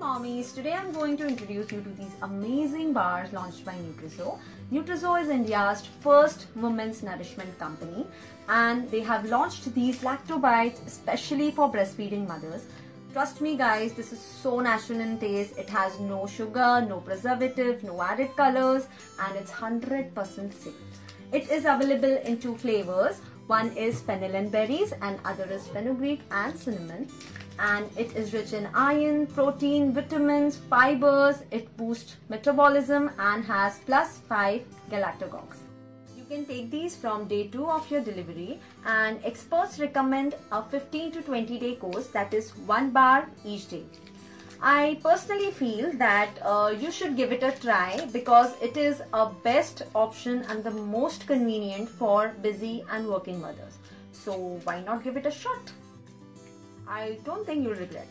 mommies, today I'm going to introduce you to these amazing bars launched by Nutrizoe. Nutrizoe is India's first women's nourishment company and they have launched these lactobites especially for breastfeeding mothers. Trust me guys, this is so natural in taste. It has no sugar, no preservative, no added colors and it's 100% safe. It is available in two flavors. One is fenugreek berries and other is fenugreek and cinnamon and it is rich in iron, protein, vitamins, fibers. It boosts metabolism and has plus 5 galactagogues. You can take these from day 2 of your delivery and experts recommend a 15 to 20 day course that is 1 bar each day. I personally feel that uh, you should give it a try because it is a best option and the most convenient for busy and working mothers. So why not give it a shot? I don't think you'll regret.